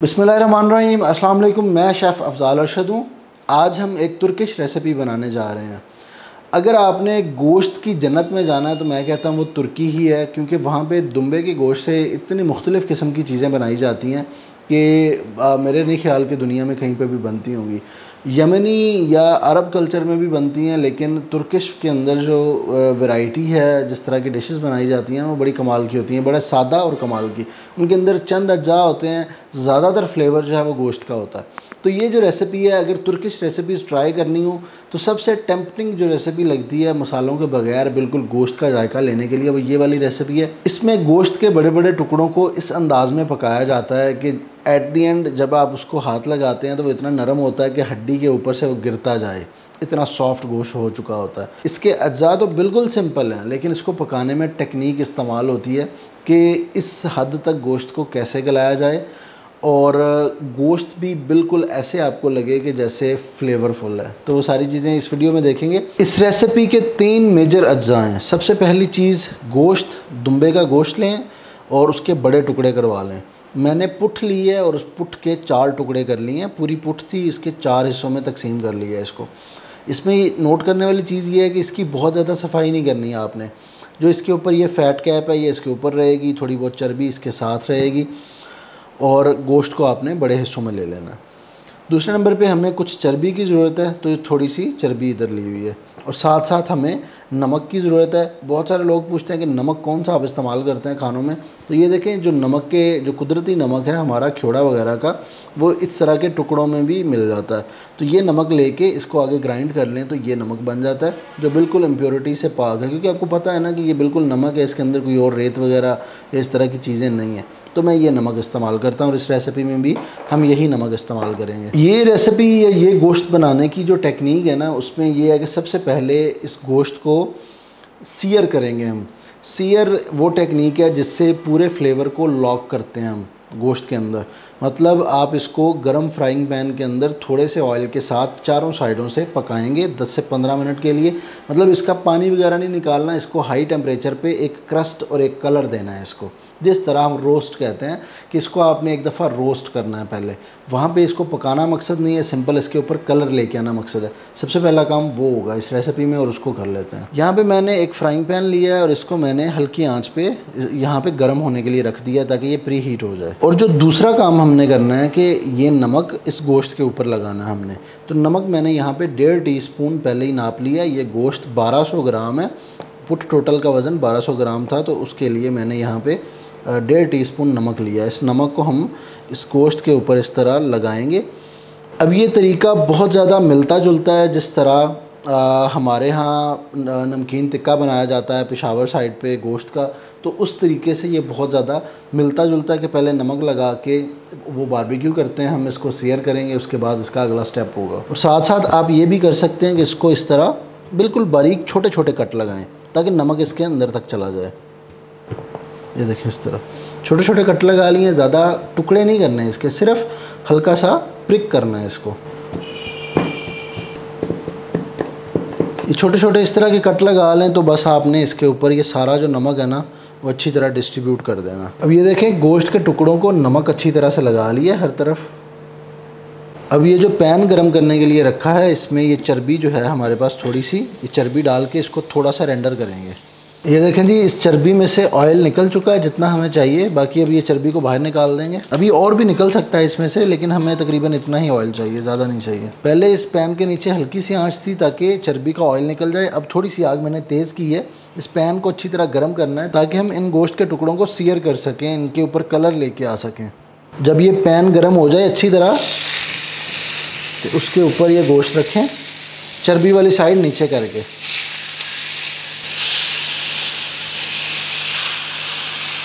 बसमीम अस्सलाम वालेकुम मैं शेफ़ अफ़ज़ाल अरशद हूँ। आज हम एक तुर्किश रेसिपी बनाने जा रहे हैं। अगर आपने गोश्त की जन्नत में जाना है तो मैं कहता हूँ वो तुर्की ही है, क्योंकि वहाँ पे दुम्बे के गोश्त से इतनी मुख्तलिफ़ किस्म की चीज़ें बनाई जाती हैं कि मेरे नहीं ख्याल कि दुनिया में कहीं पर भी बनती होंगी। यमनी या अरब कल्चर में भी बनती हैं, लेकिन तुर्किश के अंदर जो वैरायटी है, जिस तरह की डिशेस बनाई जाती हैं, वो बड़ी कमाल की होती हैं, बड़ा सादा और कमाल की। उनके अंदर चंद अज्जा होते हैं, ज़्यादातर फ्लेवर जो है वो गोश्त का होता है। तो ये जो रेसिपी है, अगर तुर्किश रेसिपीज़ ट्राई करनी हो तो सबसे टेम्पटिंग जो रेसिपी लगती है मसालों के बगैर बिल्कुल गोश्त का जायका लेने के लिए, वो ये वाली रेसिपी है। इसमें गोश्त के बड़े बड़े टुकड़ों को इस अंदाज में पकाया जाता है कि एट दी एंड जब आप उसको हाथ लगाते हैं तो वो इतना नरम होता है कि हड्डी के ऊपर से वो गिरता जाए। इतना सॉफ्ट गोश्त हो चुका होता है। इसके अज्जा तो बिल्कुल सिंपल हैं, लेकिन इसको पकाने में टेक्निक इस्तेमाल होती है कि इस हद तक गोश्त को कैसे गलाया जाए और गोश्त भी बिल्कुल ऐसे आपको लगे कि जैसे फ्लेवरफुल है। तो वो सारी चीज़ें इस वीडियो में देखेंगे। इस रेसिपी के तीन मेजर अज्जा हैं। सबसे पहली चीज़, गोश्त। दुम्बे का गोश्त लें और उसके बड़े टुकड़े करवा लें। मैंने पुठ ली है और उस पुट के चार टुकड़े कर लिए हैं। पूरी पुठ थी, इसके चार हिस्सों में तकसीम कर लिया है इसको। इसमें नोट करने वाली चीज़ ये है कि इसकी बहुत ज़्यादा सफ़ाई नहीं करनी है आपने। जो इसके ऊपर ये फ़ैट कैप है, ये इसके ऊपर रहेगी, थोड़ी बहुत चर्बी इसके साथ रहेगी। और गोश्त को आपने बड़े हिस्सों में ले लेना दूसरे नंबर पे हमें कुछ चर्बी की ज़रूरत है तो थोड़ी सी चर्बी इधर ली हुई है। और साथ साथ हमें नमक की ज़रूरत है। बहुत सारे लोग पूछते हैं कि नमक कौन सा आप इस्तेमाल करते हैं खानों में? तो ये देखें, जो नमक के, जो कुदरती नमक है, हमारा ख्योड़ा वगैरह का, वो इस तरह के टुकड़ों में भी मिल जाता है। तो ये नमक लेके इसको आगे ग्राइंड कर लें तो ये नमक बन जाता है, जो बिल्कुल इम्प्योरिटी से पाक है। क्योंकि आपको पता है ना कि ये बिल्कुल नमक है, इसके अंदर कोई और रेत वगैरह, इस तरह की चीज़ें नहीं हैं। तो मैं ये नमक इस्तेमाल करता हूँ, और इस रेसिपी में भी हम यही नमक इस्तेमाल करेंगे। ये रेसिपी या ये गोश्त बनाने की जो टेक्निक है ना, उसमें ये है कि सबसे पहले इस गोश्त को सीयर करेंगे हम। सीयर वो टेक्निक है जिससे पूरे फ्लेवर को लॉक करते हैं हम, गोश्त के अंदर। मतलब आप इसको गरम फ्राइंग पैन के अंदर थोड़े से ऑयल के साथ चारों साइडों से पकाएँगे 10 से 15 मिनट के लिए। मतलब इसका पानी वगैरह नहीं निकालना, इसको हाई टेम्परेचर पे एक क्रस्ट और एक कलर देना है इसको। जिस तरह हम रोस्ट कहते हैं कि इसको आपने एक दफ़ा रोस्ट करना है पहले। वहाँ पे इसको पकाना मकसद नहीं है सिंपल इसके ऊपर कलर लेके आना मकसद है। सबसे पहला काम वो होगा, इस रेसिपी में और उसको कर लेते हैं। यहाँ पे मैंने एक फ्राइंग पैन लिया है और इसको मैंने हल्की आँच पे यहाँ पे गर्म होने के लिए रख दिया ताकि ये प्री हीट हो जाए। और जो दूसरा काम हमने करना है कि ये नमक इस गोश्त के ऊपर लगाना है हमने। तो नमक मैंने यहाँ पर डेढ़ टी पहले ही नाप लिया ये गोश्त बारह ग्राम है। पुट टोटल का वज़न 1200 ग्राम था तो उसके लिए मैंने यहाँ पे डेढ़ टीस्पून नमक लिया इस नमक को हम इस गोश्त के ऊपर इस तरह लगाएँगे। अब ये तरीका बहुत ज़्यादा मिलता जुलता है, जिस तरह आ, हमारे यहाँ नमकीन टिक्का बनाया जाता है पेशावर साइड पे गोश्त का तो उस तरीके से ये बहुत ज़्यादा मिलता जुलता है कि पहले नमक लगा के वो बारबेक्यू करते हैं हम इसको शेयर करेंगे उसके बाद इसका अगला स्टेप होगा। और साथ साथ आप ये भी कर सकते हैं कि इसको इस तरह बिल्कुल बारीक छोटे छोटे कट लगाएँ ताकि नमक इसके अंदर तक चला जाए। ये देखिए इस तरह। छोटे छोटे कट लगा लिए ज़्यादा टुकड़े नहीं करने इसके सिर्फ़ हल्का सा प्रिक करना है इसको। ये छोटे छोटे इस तरह के कट लगा लें तो बस आपने इसके ऊपर ये सारा जो नमक है ना, वो अच्छी तरह डिस्ट्रीब्यूट कर देना। अब ये देखें, गोश्त के टुकड़ों को नमक अच्छी तरह से लगा लिया हर तरफ़। अब ये जो पैन गरम करने के लिए रखा है, इसमें ये चर्बी जो है हमारे पास थोड़ी सी, ये चर्बी डाल के इसको थोड़ा सा रेंडर करेंगे। ये देखें जी, इस चर्बी में से ऑयल निकल चुका है जितना हमें चाहिए। बाकी अब ये चर्बी को बाहर निकाल देंगे। अभी और भी निकल सकता है इसमें से, लेकिन हमें तकरीबन इतना ही ऑयल चाहिए, ज़्यादा नहीं चाहिए। पहले इस पैन के नीचे हल्की सी आँच थी ताकि चर्बी का ऑयल निकल जाए। अब थोड़ी सी आग मैंने तेज़ की है। इस पैन को अच्छी तरह गर्म करना है ताकि हम इन गोश्त के टुकड़ों को सीयर कर सकें, इनके ऊपर कलर लेके आ सकें। जब ये पैन गर्म हो जाए अच्छी तरह तो उसके ऊपर ये गोश्त रखें, चर्बी वाली साइड नीचे करके।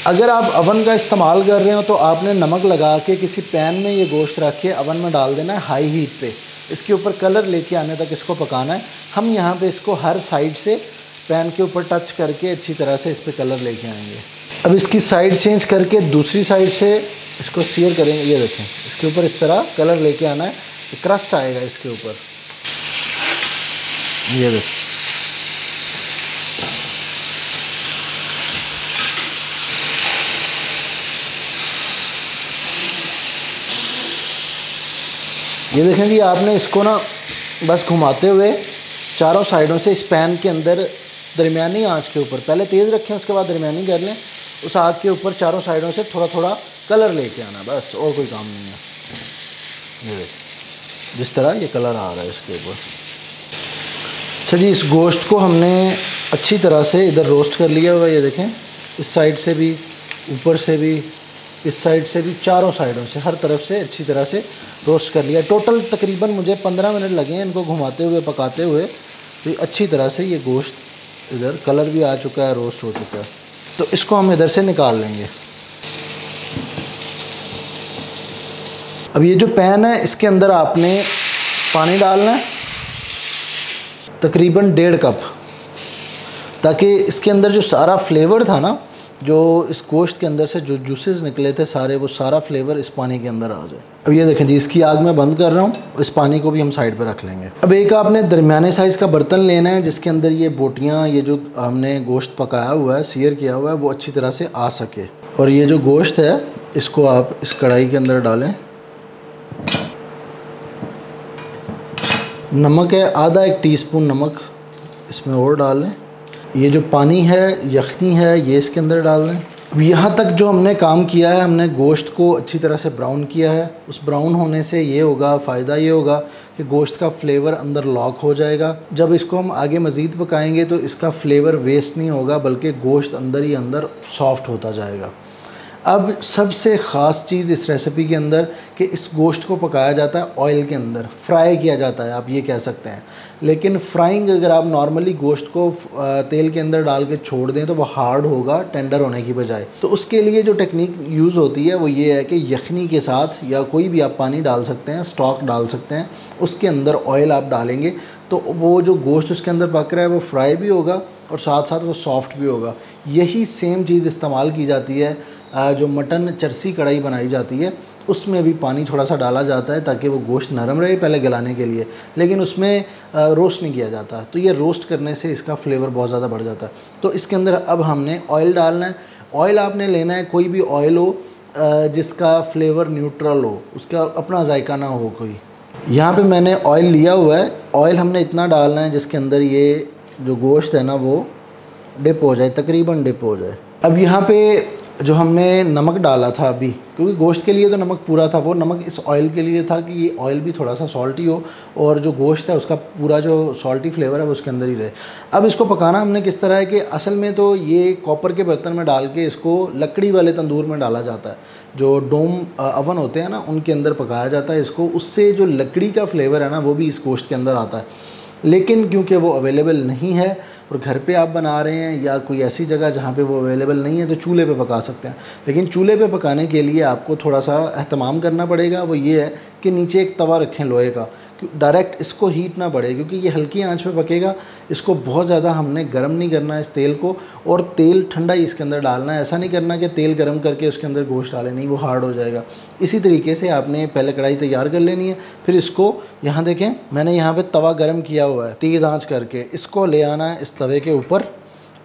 अगर आप अवन का इस्तेमाल कर रहे हो तो आपने नमक लगा के किसी पैन में ये गोश्त रख के अवन में डाल देना है हाई हीट पे। इसके ऊपर कलर लेके आने तक इसको पकाना है। हम यहाँ पे इसको हर साइड से पैन के ऊपर टच करके अच्छी तरह से इस पर कलर लेके आएँगे। अब इसकी साइड चेंज करके दूसरी साइड से इसको सीयर करेंगे। ये देखें, इसके ऊपर इस तरह कलर लेके आना है। क्रस्ट आएगा इसके ऊपर। ये देखें। ये देखें जी आपने इसको ना बस घुमाते हुए चारों साइडों से इस पैन के अंदर दरमियानी आँच के ऊपर, पहले तेज़ रखें, उसके बाद दरमियानी कर लें, उस आग के ऊपर चारों साइडों से थोड़ा थोड़ा कलर लेके आना, बस, और कोई काम नहीं है। ये जिस तरह ये कलर आ रहा है इसके ऊपर। अच्छा जी, इस गोश्त को हमने अच्छी तरह से इधर रोस्ट कर लिया हुआ ये देखें, इस साइड से भी, ऊपर से भी, इस साइड से भी, चारों साइडों से, हर तरफ़ से अच्छी तरह से रोस्ट कर लिया। टोटल तकरीबन मुझे पंद्रह मिनट लगे हैं इनको घुमाते हुए, पकाते हुए। तो अच्छी तरह से ये गोश्त इधर कलर भी आ चुका है रोस्ट हो चुका है। तो इसको हम इधर से निकाल लेंगे। अब ये जो पैन है, इसके अंदर आपने पानी डालना है, तकरीबन डेढ़ कप। ताकि इसके अंदर जो सारा फ्लेवर था ना जो इस गोश्त के अंदर से जो जूसेस निकले थे सारे, वो सारा फ्लेवर इस पानी के अंदर आ जाए। अब ये देखें जी, इसकी आग मैं बंद कर रहा हूँ, इस पानी को भी हम साइड पर रख लेंगे। अब एक आपने दरमियाने साइज़ का बर्तन लेना है, जिसके अंदर ये बोटियाँ, ये जो हमने गोश्त पकाया हुआ है सीयर किया हुआ है, वो अच्छी तरह से आ सके। और ये जो गोश्त है, इसको आप इस कढ़ाई के अंदर डालें। नमक है, आधा एक टीस्पून नमक इसमें और डाल। लें ये जो पानी है, यखनी है, ये इसके अंदर डाल दें। हैं यहाँ तक जो हमने काम किया है, हमने गोश्त को अच्छी तरह से ब्राउन किया है। उस ब्राउन होने से ये होगा, फ़ायदा ये होगा कि गोश्त का फ्लेवर अंदर लॉक हो जाएगा। जब इसको हम आगे मज़ीद पकाएँगे तो इसका फ्लेवर वेस्ट नहीं होगा, बल्कि गोश्त अंदर ही अंदर सॉफ्ट होता जाएगा। अब सबसे ख़ास चीज़ इस रेसिपी के अंदर कि इस गोश्त को पकाया जाता है ऑयल के अंदर फ्राई किया जाता है, आप ये कह सकते हैं। लेकिन फ्राइंग अगर आप नॉर्मली गोश्त को तेल के अंदर डाल के छोड़ दें तो वो हार्ड होगा टेंडर होने की बजाय। तो उसके लिए जो टेक्निक यूज़ होती है वो ये है कि यखनी के साथ या कोई भी आप पानी डाल सकते हैं स्टॉक डाल सकते हैं, उसके अंदर ऑयल आप डालेंगे तो वो जो गोश्त उसके अंदर पक रहा है वो फ्राई भी होगा और साथ साथ वो सॉफ्ट भी होगा। यही सेम चीज़ इस्तेमाल की जाती है जो मटन चरसी कढ़ाई बनाई जाती है, उसमें भी पानी थोड़ा सा डाला जाता है ताकि वो गोश्त नरम रहे पहले गलाने के लिए। लेकिन उसमें रोस्ट नहीं किया जाता। तो ये रोस्ट करने से इसका फ्लेवर बहुत ज़्यादा बढ़ जाता है। तो इसके अंदर अब हमने ऑयल डालना है। ऑयल आपने लेना है, कोई भी ऑयल हो जिसका फ्लेवर न्यूट्रल हो, उसका अपना जायका ना हो कोई। यहाँ पे मैंने ऑयल लिया हुआ है। ऑयल हमने इतना डालना है जिसके अंदर ये जो गोश्त है ना, वो डिप हो जाए, तकरीबन डिप हो जाए। अब यहाँ पे जो हमने नमक डाला था अभी, क्योंकि गोश्त के लिए तो नमक पूरा था, वो नमक इस ऑयल के लिए था कि ये ऑयल भी थोड़ा सा सॉल्टी हो और जो गोश्त है उसका पूरा जो सॉल्टी फ्लेवर है वो उसके अंदर ही रहे। अब इसको पकाना हमने किस तरह है कि असल में तो ये कॉपर के बर्तन में डाल के इसको लकड़ी वाले तंदूर में डाला जाता है। जो डोम अवन होते हैं ना, उनके अंदर पकाया जाता है इसको, उससे जो लकड़ी का फ्लेवर है ना, वो भी इस गोश्त के अंदर आता है। लेकिन क्योंकि वो अवेलेबल नहीं है और घर पे आप बना रहे हैं या कोई ऐसी जगह जहाँ पे वो अवेलेबल नहीं है तो चूल्हे पे पका सकते हैं। लेकिन चूल्हे पे पकाने के लिए आपको थोड़ा सा अहतमाम करना पड़ेगा। वो ये है कि नीचे एक तवा रखें लोहे का। डायरेक्ट इसको हीट ना बढ़े, क्योंकि ये हल्की आँच पे पकेगा, इसको बहुत ज़्यादा हमने गर्म नहीं करना है इस तेल को, और तेल ठंडा ही इसके अंदर डालना है। ऐसा नहीं करना कि तेल गर्म करके उसके अंदर गोश्त डालें, नहीं, वो हार्ड हो जाएगा। इसी तरीके से आपने पहले कढ़ाई तैयार कर लेनी है, फिर इसको यहाँ देखें, मैंने यहाँ पर तवा गर्म किया हुआ है, तेज़ आँच करके। इसको ले आना है इस तवे के ऊपर,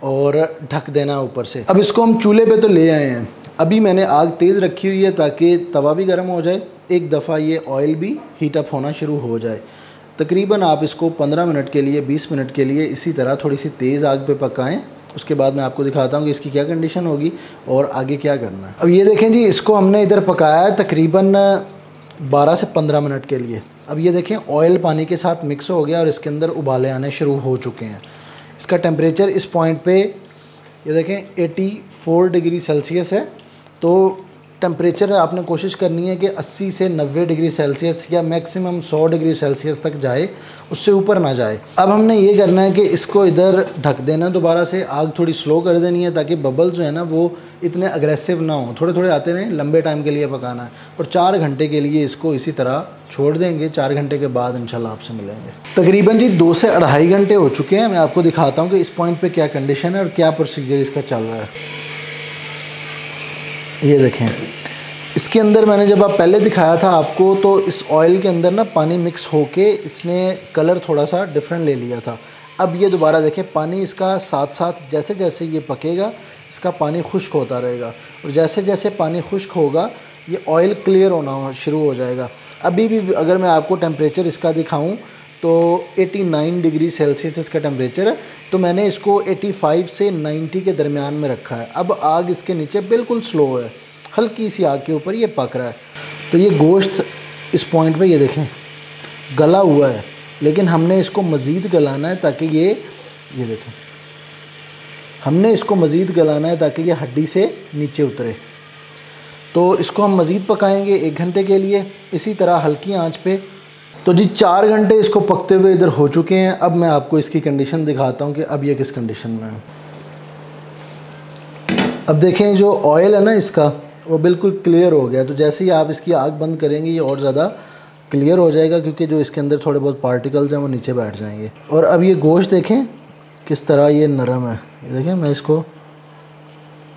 और ढक देना ऊपर से। अब इसको हम चूल्हे पे तो ले आए हैं। अभी मैंने आग तेज़ रखी हुई है ताकि तवा भी गर्म हो जाए एक दफ़ा ये ऑयल भी हीट अप होना शुरू हो जाए। तकरीबन आप इसको 15 मिनट के लिए 20 मिनट के लिए इसी तरह थोड़ी सी तेज़ आग पे पकाएँ। उसके बाद मैं आपको दिखाता हूँ कि इसकी क्या कंडीशन होगी और आगे क्या करना है। अब ये देखें जी, इसको हमने इधर पकाया है तकरीबन 12 से 15 मिनट के लिए। अब ये देखें ऑयल पानी के साथ मिक्स हो गया और इसके अंदर उबाले आने शुरू हो चुके हैं। इसका टेम्परेचर इस पॉइंट पे, ये देखें 84 डिग्री सेल्सियस है। तो टेम्परेचर आपने कोशिश करनी है कि 80 से 90 डिग्री सेल्सियस या मैक्सिमम 100 डिग्री सेल्सियस तक जाए, उससे ऊपर ना जाए। अब हमने ये करना है कि इसको इधर ढक देना, दोबारा से आग थोड़ी स्लो कर देनी है ताकि बबल्स जो है ना, वो इतने अग्रेसिव ना हो। थोड़े थोड़े आते रहें, लंबे टाइम के लिए पकाना है। और चार घंटे के लिए इसको इसी तरह छोड़ देंगे। चार घंटे के बाद इंशाल्लाह आपसे मिलेंगे। तकरीबन जी दो से अढ़ाई घंटे हो चुके हैं। मैं आपको दिखाता हूँ कि इस पॉइंट पर क्या कंडीशन है और क्या प्रोसीजर इसका चल रहा है। ये देखें। इसके अंदर मैंने जब आप पहले दिखाया था आपको तो इस ऑयल के अंदर ना पानी मिक्स होके इसने कलर थोड़ा सा डिफरेंट ले लिया था। अब ये दोबारा देखें, पानी इसका साथ साथ जैसे जैसे ये पकेगा, इसका पानी खुश्क होता रहेगा। और जैसे जैसे पानी खुश्क होगा, ये ऑयल क्लियर होना शुरू हो जाएगा। अभी भी, अगर मैं आपको टेम्परेचर इसका दिखाऊँ तो 89 डिग्री सेल्सियस इसका टेम्परेचर है। तो मैंने इसको 85 से 90 के दरमियान में रखा है। अब आग इसके नीचे बिल्कुल स्लो है। हल्की सी आग के ऊपर ये पक रहा है। तो ये गोश्त इस पॉइंट पे ये देखें, गला हुआ है। लेकिन हमने इसको मज़ीद गलाना है ताकि ये ये देखें, हमने इसको मज़ीद गलाना है ताकि ये हड्डी से नीचे उतरे। तो इसको हम मज़ीद पकाएँगे एक घंटे के लिए। इसी तरह हल्की आँच पे तो जी, चार घंटे इसको पकते हुए इधर हो चुके हैं। अब मैं आपको इसकी कंडीशन दिखाता हूँ कि अब ये किस कंडीशन में है। अब देखें, जो ऑयल है ना इसका, वो बिल्कुल क्लियर हो गया। तो जैसे ही आप इसकी आग बंद करेंगे, ये और ज़्यादा क्लियर हो जाएगा, क्योंकि जो इसके अंदर थोड़े बहुत पार्टिकल्स हैं, वो नीचे बैठ जाएँगे। और अब ये गोश्त देखें, किस तरह ये नरम है। देखें, मैं इसको,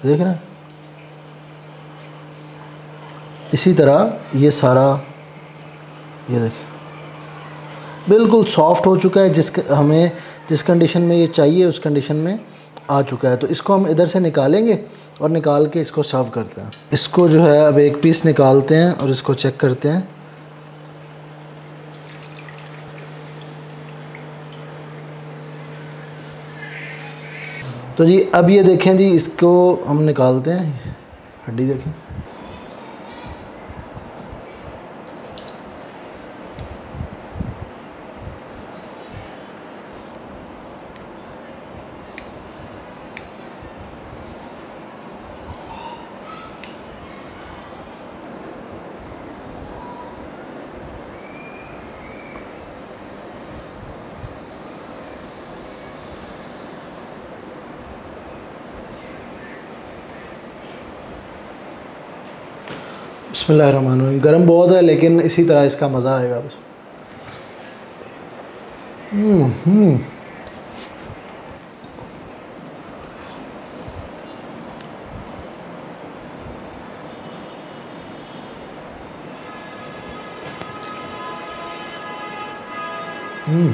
देख रहे हैं? इसी तरह ये सारा, ये देखें। बिल्कुल सॉफ्ट हो चुका है जिस हमें, जिस कंडीशन में ये चाहिए, उस कंडीशन में आ चुका है। तो इसको हम इधर से निकालेंगे और निकाल के इसको सर्व करते हैं। इसको जो है, अब एक पीस निकालते हैं और इसको चेक करते हैं। तो जी, अब ये देखें जी, इसको हम निकालते हैं। हड्डी देखें। बसमिल्लाम गर्म बहुत है लेकिन इसी तरह इसका मज़ा आएगा बस हम्म, हम्म। हम्म।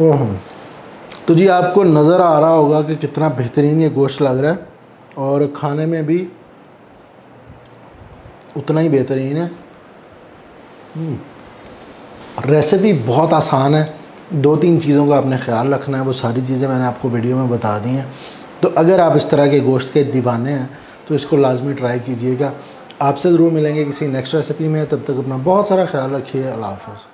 ओह तो जी आपको नज़र आ रहा होगा कि कितना बेहतरीन ये गोश्त लग रहा है और खाने में भी उतना ही बेहतरीन है। हम्म। रेसिपी बहुत आसान है। दो तीन चीज़ों का आपने ख्याल रखना है, वो सारी चीज़ें मैंने आपको वीडियो में बता दी हैं। तो अगर आप इस तरह के गोश्त के दीवाने हैं तो इसको लाजमी ट्राई कीजिएगा। आपसे ज़रूर मिलेंगे किसी नेक्स्ट रेसिपी में। तब तक अपना बहुत सारा ख्याल रखिए। अल्लाह हाफ़